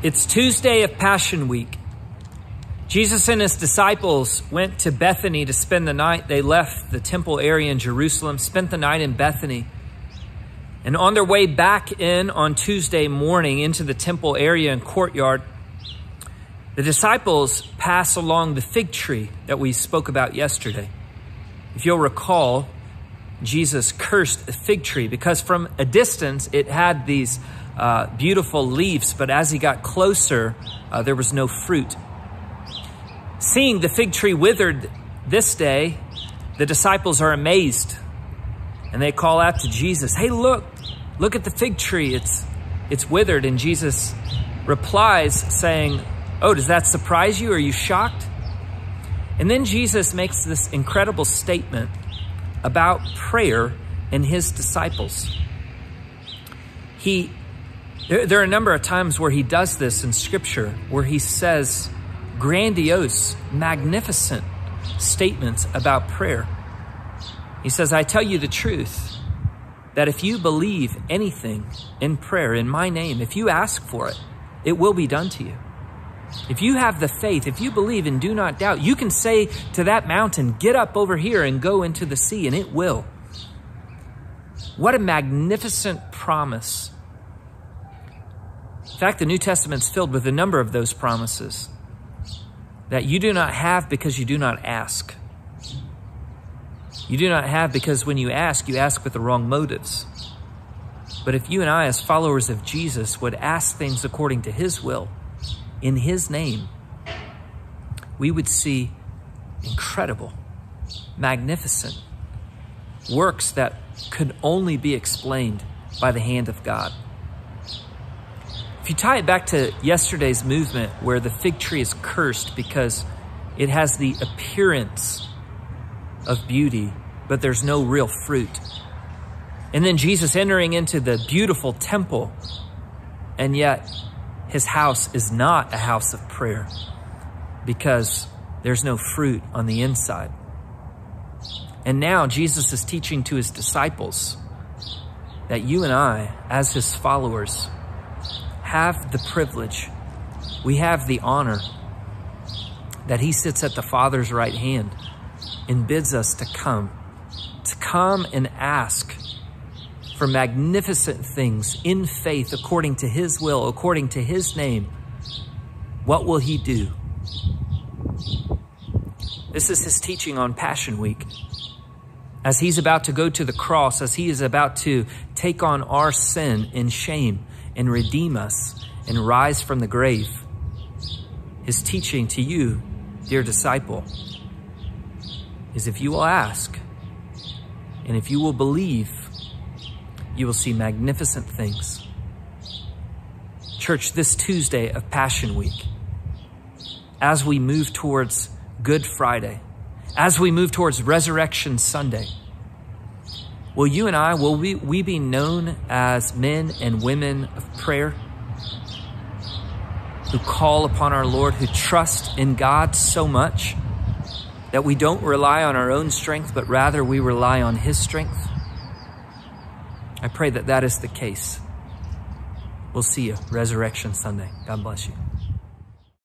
It's Tuesday of Passion Week. Jesus and his disciples went to Bethany to spend the night. They left the temple area in Jerusalem, spent the night in Bethany. And on their way back in on Tuesday morning into the temple area and courtyard, the disciples pass along the fig tree that we spoke about yesterday. If you'll recall, Jesus cursed the fig tree because from a distance it had these uh, beautiful leaves, but as he got closer, uh, there was no fruit. Seeing the fig tree withered this day, the disciples are amazed and they call out to Jesus, Hey, look, look at the fig tree. It's, it's withered. And Jesus replies saying, Oh, does that surprise you? Are you shocked? And then Jesus makes this incredible statement about prayer and his disciples. He there, there, are a number of times where he does this in scripture, where he says grandiose, magnificent statements about prayer. He says, I tell you the truth, that if you believe anything in prayer in my name, if you ask for it, it will be done to you. If you have the faith, if you believe and do not doubt, you can say to that mountain, Get up over here and go into the sea, and it will. What a magnificent promise in fact, the New Testament's filled with a number of those promises that you do not have because you do not ask. You do not have because when you ask, you ask with the wrong motives. But if you and I, as followers of Jesus, would ask things according to His will, in His name, we would see incredible, magnificent works that could only be explained by the hand of God. If you tie it back to yesterday's movement where the fig tree is cursed because it has the appearance of beauty, but there's no real fruit. And then Jesus entering into the beautiful temple, and yet his house is not a house of prayer because there's no fruit on the inside. And now Jesus is teaching to his disciples that you and I, as his followers, have the privilege, we have the honor that he sits at the Father's right hand and bids us to come, to come and ask for magnificent things in faith according to his will, according to his name. What will he do? This is his teaching on Passion Week. As he's about to go to the cross, as he is about to take on our sin and shame, and redeem us and rise from the grave. His teaching to you, dear disciple, is if you will ask and if you will believe, you will see magnificent things. Church, this Tuesday of Passion Week, as we move towards Good Friday, as we move towards Resurrection Sunday, Will you and I, will we, we be known as men and women of prayer? Who call upon our Lord, who trust in God so much that we don't rely on our own strength, but rather we rely on His strength? I pray that that is the case. We'll see you Resurrection Sunday. God bless you.